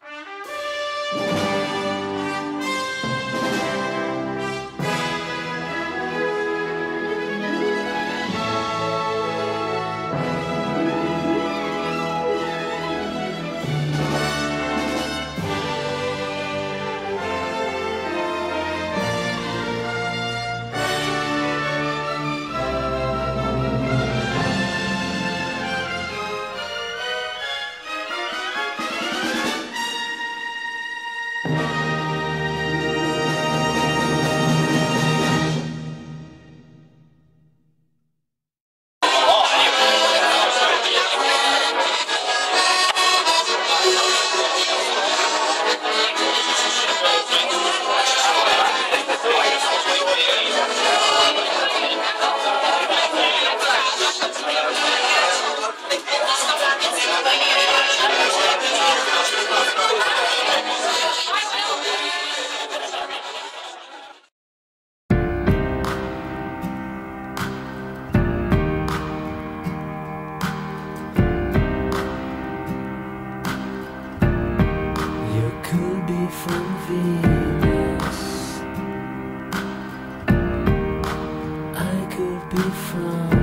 You from?